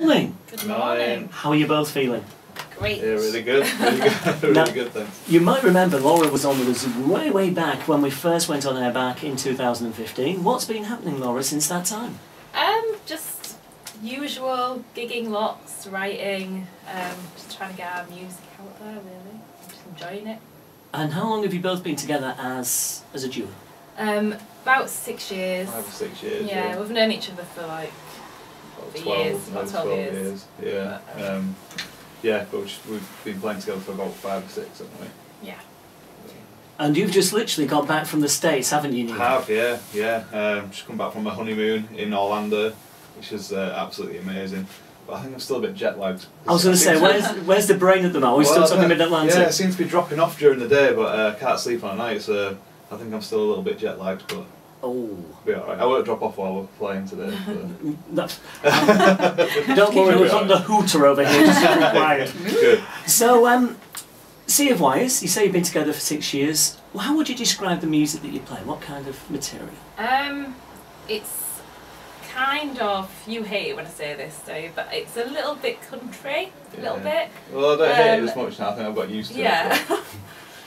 Morning. Good morning. How are you both feeling? Great. Yeah, really good. Really good. really Now- good, thanks. You might remember Laura was on with us way, way back when we first went on air back in 2015. What's been happening, Laura, since that time? Um, just usual gigging lots, writing, um, just trying to get our music out there really. Just enjoying it. And how long have you both been together as as a duo? Um, about six years. Five or six years. yeah, Yeah, we've known each other for like About for 12, years, about maybe 12 years. Yeah. Um, yeah, but we've- we've been playing together for about five or six, haven't we? yeah. And you've just literally got back from the States, haven't you, Neil? Have, yeah, yeah. Um, just come back from a honeymoon in Orlando, which is uh, absolutely amazing. But I think I'm still a bit jet lagged. I was going to say, where's, where's the brain at the moment? We're still talking uh, mid-Atlantic. Yeah, it seems to be dropping off during the day, but uh, can't sleep on a night, so I think I'm still a little bit jet lagged, but Oh. I'll be alright. I won't drop off while we're playing today. That's, don't worry, we've got the hooter over here just to be quiet. Good. So, um, Sea of Wires, you say you've been together for six years. Well, how would you describe the music that you play? What kind of material? Um, it's kind of you hate it when I say this, Dave, but it's a little bit country, a little bit. Well, I don't hate Um, it as much now. I think I've got used to it. Yeah.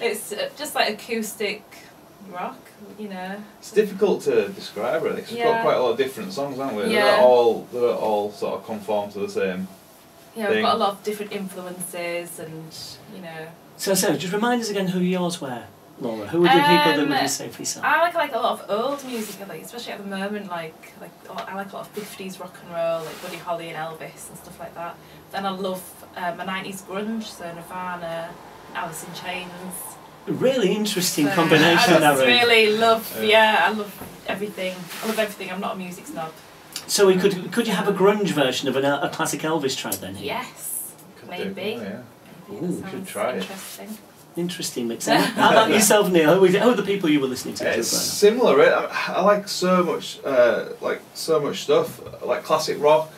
it's uh, just like acoustic rock, you know. It's difficult to describe really. 'cause we've got quite a lot of different songs, haven't we? Yeah. They're all they're all sort of conform to the same. Yeah, we've got a lot of different influences and, you know. So, so just remind us again who yours were, Laura. Who were the people that Um, would you safely say? I like like a lot of old music, I think, especially at the moment. Like like I like a lot of fifties rock and roll, like Buddy Holly and Elvis and stuff like that. Then I love um, a nineties grunge, so Nirvana, Alice in Chains. Really interesting So combination, I that just really. really love. Yeah. Yeah, I love everything. I love everything. I'm not a music snob. So we could could you have a grunge version of an, a classic Elvis track then? Here? Yes, Could maybe. do, oh, yeah. maybe Ooh, that should sounds try it. interesting. Interesting mix. How about yourself, Neil? Who, was- are the people you were listening to? It's similar. Right? I, I like so much, uh, like so much stuff, like classic rock.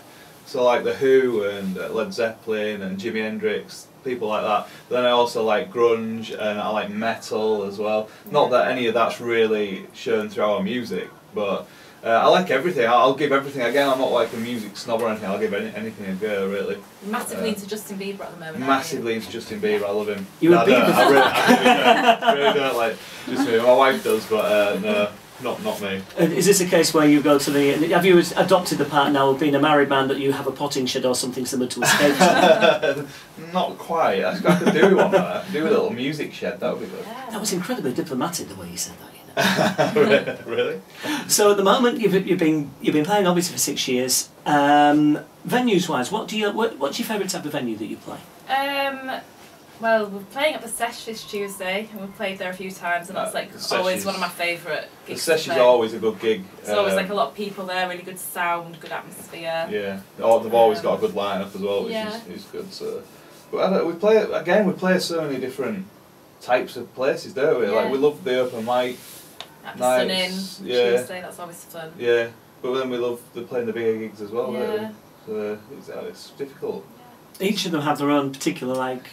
So like the Who and uh, Led Zeppelin and Jimi Hendrix, people like that. Then I also like grunge and I like metal as well. Not that any of that's really shown through our music, but uh, I like everything. I'll, I'll give everything. Again, I'm not like a music snob or anything. I'll give any, anything a go. Really, Massively Uh, into Justin Bieber at the moment. massively into Justin Bieber. I love him. You a I don't- I really, I really don't, really don't like Justin Bieber. My wife does, but uh, no, not not me. Is this a case where you go to the? Have you adopted the part now of being a married man that you have a potting shed or something similar to escape? to? Not quite. I, I could do one. uh, Do a little music shed. That would be good. Yeah. that was incredibly diplomatic the way you said that. You know? really? So at the moment you've, you've been you've been playing obviously for six years. Um, venues wise, what do you what, what's your favourite type of venue that you play? Um, well, we're playing at the Sesh this Tuesday, and we've played there a few times, and Uh, that's like always is- one of my favourite The gigs. sesh is always a good gig. There's always um, like a lot of people there, really good sound, good atmosphere. Yeah. Oh, they've always got a good lineup as well, which Yeah. is, is good. So, but I don't, we play again. We play so many different types of places, don't we? Yeah. Like we love the open mic. At the Nice, Sun Inn yeah. Tuesday, that's always fun. Yeah. But then we love the playing the bigger gigs as well. don't we? Yeah. So it's, uh, it's difficult. Each of them have their own particular like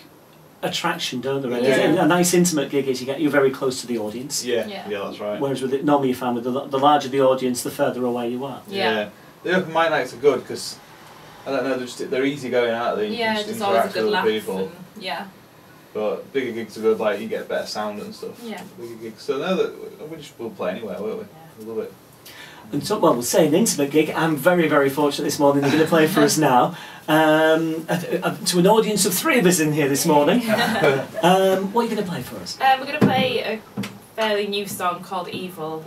attraction, don't they? really? Yeah. A nice intimate gig is you get you're very close to the audience. Yeah. Yeah. Yeah, that's right. Whereas with it, normally you find with the, the larger the audience, the further away you are. Yeah. The open mic nights are good because I don't know, they're, just, they're easy going out there. You Yeah, can just just always a interact good with laugh. other people. And, yeah. But bigger gigs are good, like you get better sound and stuff. Yeah. Bigger gigs. So no, that we just will play anywhere, won't we? Yeah. We love it. And so, well, we'll say an intimate gig. I'm very, very fortunate this morning. They're going to play for us now um, uh, uh, to an audience of three of us in here this morning. Um, what are you going to play for us? Um, we're going to play a fairly new song called Evil.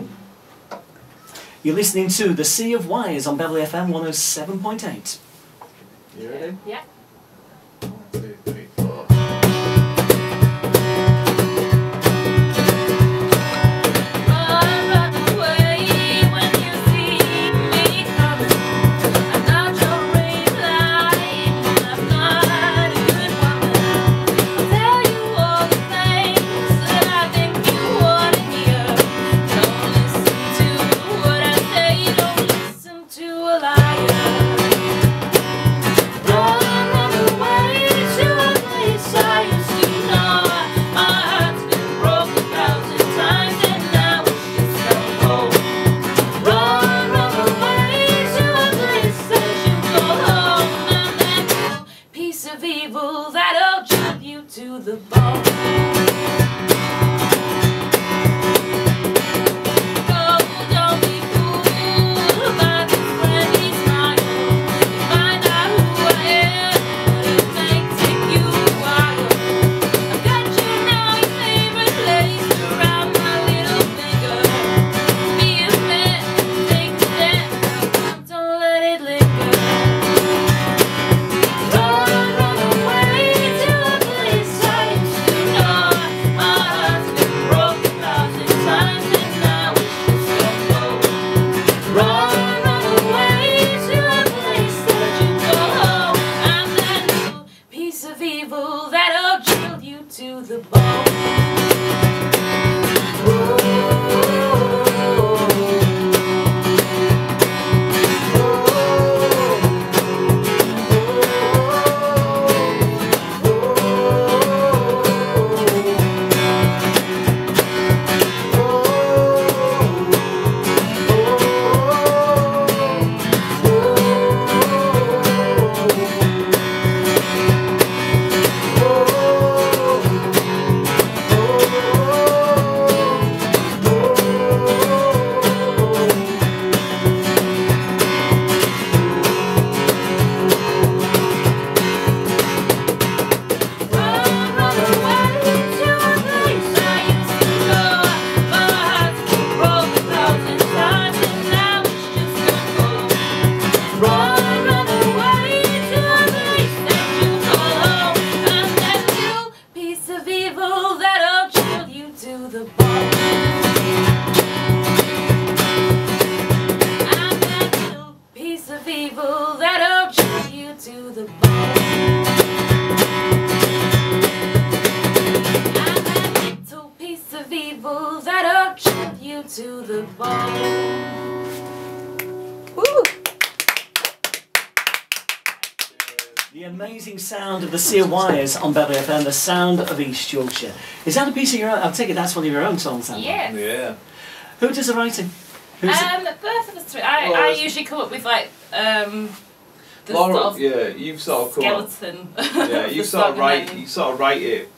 You're listening to The Sea of Wires on Beverley FM 107.8. You ready? Yeah. The. The amazing sound of the Sear Wires on Beverley FM, the sound of East Yorkshire. Is that a piece of your own? I'll take it that's one of your own songs, Sam. Yeah. Yeah. Who does the writing? Who's it? Um, both of us three. I, Well, I usually come up with like um the Laura, sort of yeah, you've sort of come up. skeleton. Yeah, you sort of write. and You sort of write it.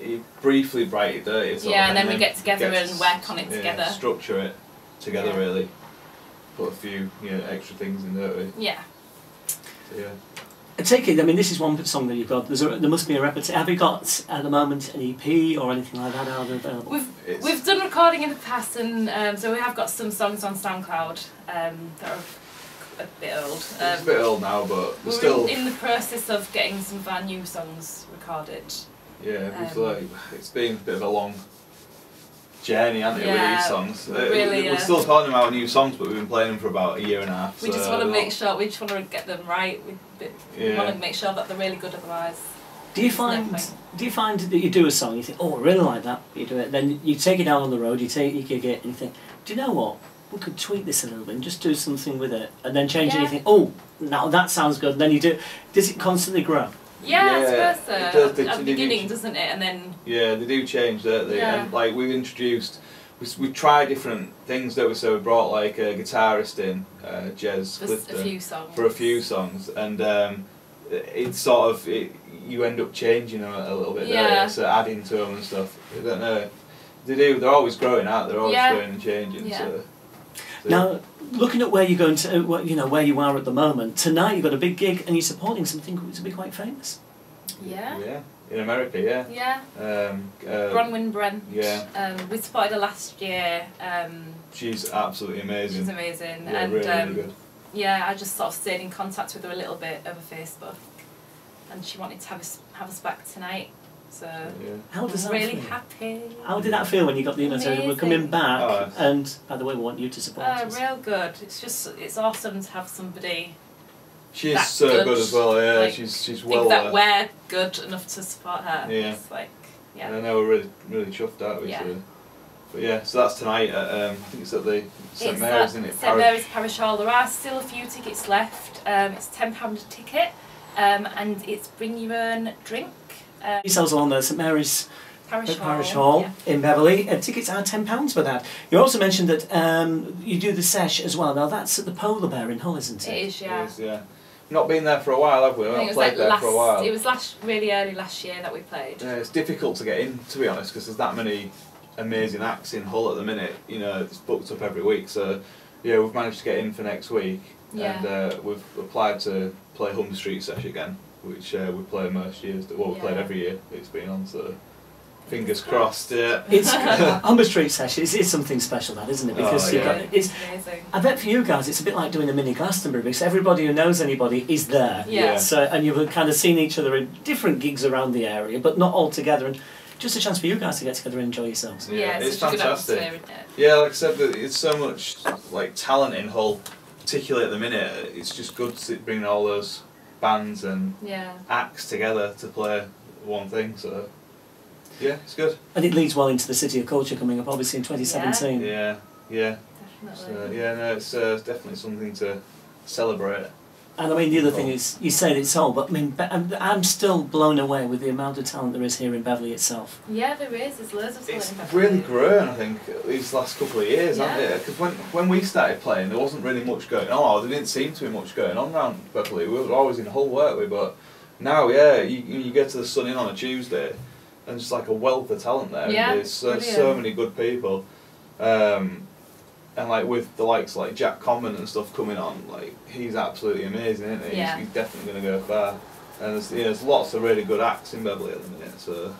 You briefly write it dirty. Sort Yeah, and then we get together get and work on it yeah, together. Structure it together Yeah. really. Put a few you know, extra things in there. Yeah. So, yeah. I take it. I mean, this is one song that you've got. There's a, there must be a repetition. Have you got at the moment an EP or anything like that out available? We've It's, we've done recording in the past, and um, so we have got some songs on SoundCloud um, that are a bit old. it's a Um, bit old now, but we're still. in, in the process of getting some of our new songs recorded. Yeah, we've Um, like it's been a bit of a long journey, hasn't it, with these songs? Uh, really, we're yeah. still talking about new songs, but we've been playing them for about a year and a half. We so just want to make sure we just want to get them right. We, we Yeah. want to make sure that they're really good. Otherwise, Do you find do you find that you do a song, you think, oh, I really like that, you do it, then you take it out on the road, you take you gig it, and you think, do you know what? We could tweak this a little bit and just do something with it, and then change it. And you Yeah. think, oh, now that sounds good. And then you do. Does it constantly grow? Yeah, Yeah, I suppose so. it does, At the they do beginning, doesn't it? And then Yeah, they do change, don't they? Yeah. And like we've introduced, we, s- we tried different things, don't we? So we brought like a guitarist in, uh, Jez just a Clifton, few songs. for a few songs, and um, it's sort of it, you end up changing them a, a little bit, don't Yeah. you? So adding to them and stuff. I don't know. They do. They're always growing out. They're always Yeah. growing and changing. Yeah. So, so Now, looking at where you're going to, uh, you know, where you are at the moment, tonight you've got a big gig and you're supporting something to be quite famous. Yeah. Yeah. In America, yeah. Yeah. Um, uh, Bronwyn Brent. yeah. Um, we supported her last year. Um, She's absolutely amazing. she's amazing, yeah, and really, um, really good. yeah, I just sort of stayed in contact with her a little bit over Facebook, and she wanted to have us have us back tonight. So Yeah. How does I'm that really feel? happy. How did that feel when you got the email saying we're coming back? Oh, and by the way, we want you to support Uh, us. real good. It's just it's awesome to have somebody She's That's so good. good. as well. Yeah, Like, she's she's think well. that uh, we're good enough to support her. Yeah. It's like yeah. I know we're really really chuffed out with Yeah. her. But yeah, so that's tonight. At, um, I think it's at the St It's Mary's, at isn't it? St Parish. Mary's Parish Hall. There are still a few tickets left. Um, it's ten pound a ticket, um, and it's bring your own drink. Uh, Details along the St Mary's Parish at Hall. Parish Hall Yeah. in Beverley. Uh, tickets are £10 for that. You also mentioned that um, you do the sesh as well. Now, that's at the Polar Bear in Hull, isn't It it? is, yeah. Yes, yeah. Not been there for a while, have we? We've not it was played like there last. for a while. It was last really early last year that we played. Yeah, it's difficult to get in, to be honest, because there's that many amazing acts in Hull at the minute. You know, it's booked up every week. So, yeah, we've managed to get in for next week, Yeah. and uh, we've applied to play Humber Street Sesh again, which uh, we play most years. Well, we played Yeah. every year. It's been on, so fingers crossed. Yeah. It's uh, Humber Street Session. It's, it's something special, that isn't it? Because Oh, you've yeah. got it's. amazing. I bet for you guys, it's a bit like doing a mini Glastonbury because everybody who knows anybody is there. Yeah. Yeah. So and you've kind of seen each other in different gigs around the area, but not all together, and just a chance for you guys to get together and enjoy yourselves. Yeah, it's, such a good fantastic. it? Yeah, like I said, that it's so much like talent in Hull, particularly at the minute. It's just good to bring all those bands and Yeah. acts together to play one thing. So, yeah, it's good. And it leads well into the City of Culture coming up, obviously in 2017. Yeah, yeah. So, Definitely. yeah, no, it's uh, definitely something to celebrate. And I mean, the other thing is, you said it's all, but I mean, I'm, I'm still blown away with the amount of talent there is here in Beverley itself. Yeah, there is. There's loads of talent It's in really grown, I think, these last couple of years, hasn't it? Because when, when we started playing, there wasn't really much going on. There didn't seem to be much going on around Beverley. We were always in Hull, weren't we? But now, yeah, you, you get to the Sun Inn on a Tuesday, and it's like a wealth of talent there. Yeah, There's so, so many good people. Um, and like with the likes like Jack Convent and stuff coming on, like he's absolutely amazing, isn't he? Yeah. He's, he's definitely going to go far. And there's, yeah, there's lots of really good acts in Beverley at the minute, so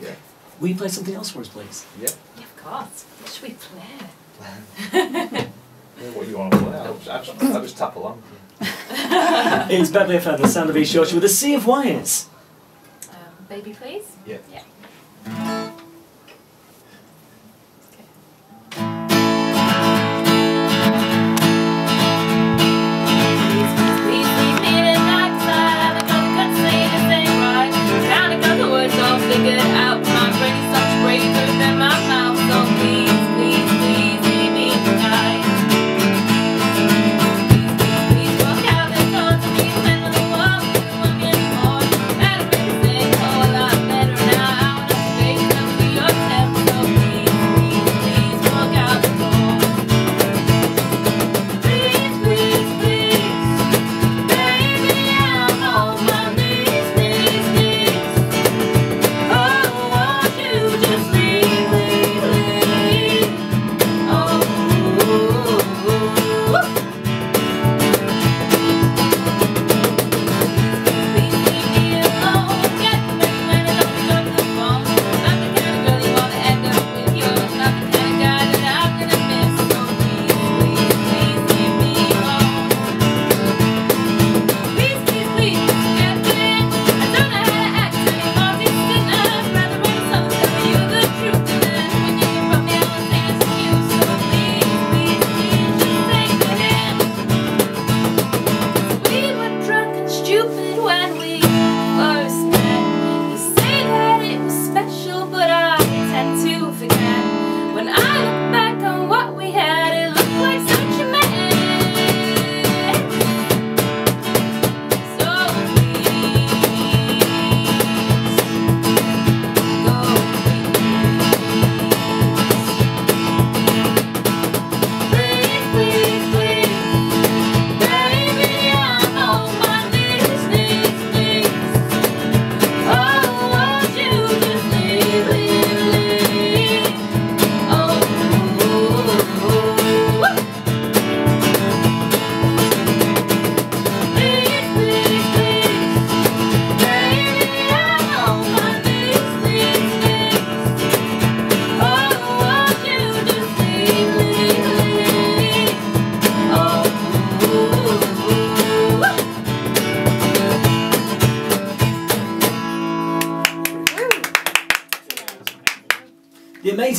yeah. Will you play something else for us, please? Yeah. Yeah, of course. What should we play? Yeah, what you want to play? I'll, I'll, just, I'll just tap along. it's Beverley FM, the sound of East Yorkshire, with a sea of wires. Um, baby, please. Yeah. Yeah.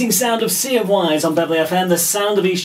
Amazing sound of Sea of Wires on Beverley FM, the sound of East